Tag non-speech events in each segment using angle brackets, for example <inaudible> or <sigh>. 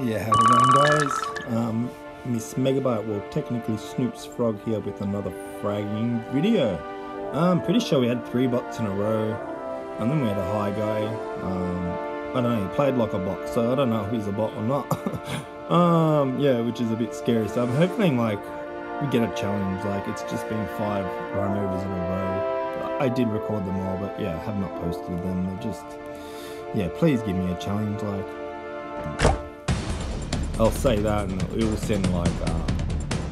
Yeah, how's it going guys? Um, Miss MegaBite, well technically Snoop's Frog here with another fragging video. I'm pretty sure we had three bots in a row, and then we had a high guy. Um, I don't know, he played like a bot, so I don't know if he's a bot or not. <laughs> um, yeah, which is a bit scary. So I'm hoping like we get a challenge, like it's just been five run overs in a row. I did record them all, but yeah, I have not posted them. They're just, yeah, please give me a challenge, like. I'll say that and it will send like um,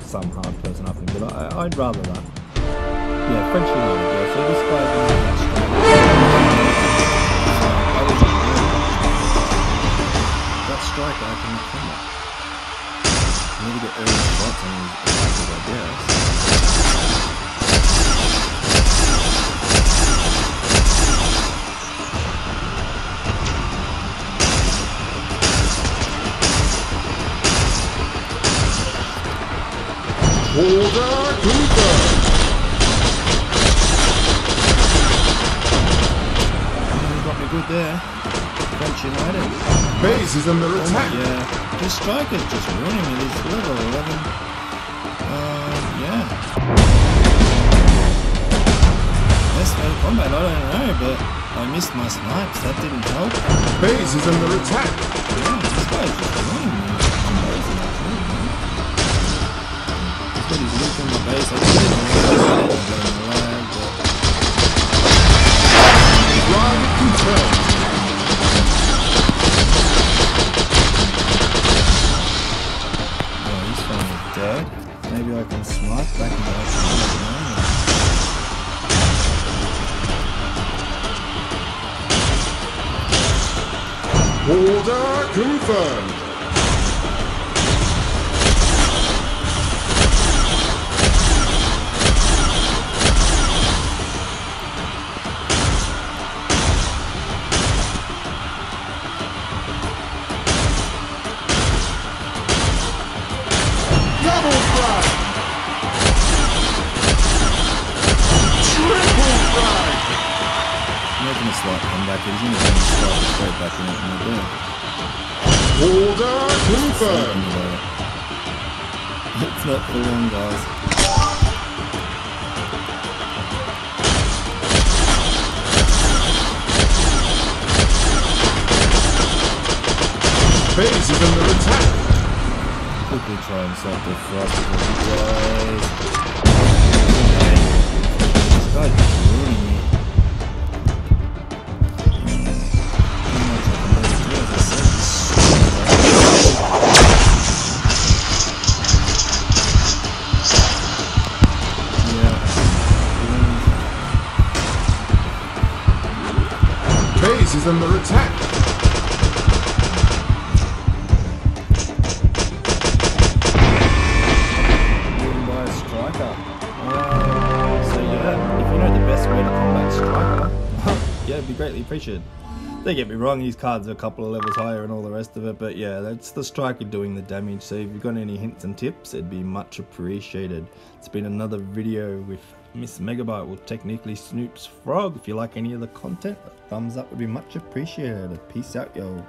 some hard person up but I, I'd rather that. Yeah, French United, yeah, so this that striker I can up. I need to get early spots on these I guess. Confirmed. You got me good there. French United. Base is under attack. Yeah, this striker's just running me. This level 11. Um, yeah. Best way to combat, I don't know, but I missed my snipes. That didn't help. Base is under attack. Yeah, this guy's just ruining Maybe I can snipe back into that. Order confirmed. Making a slight comeback. He's in the start straight back in and they're there. Order confirmed. <laughs> It's not for long, guys. Base is under attack. Quickly try and stop the thrust the guys. This guy's ruining striker, yeah, it'd be greatly appreciated. Don't get me wrong, these cards are a couple of levels higher and all the rest of it, but yeah, that's the striker doing the damage. So if you've got any hints and tips, it'd be much appreciated. It's been another video with Miss MegaBite, well technically Snoop's Frog. If you like any of the content, a thumbs up would be much appreciated. Peace out, yo.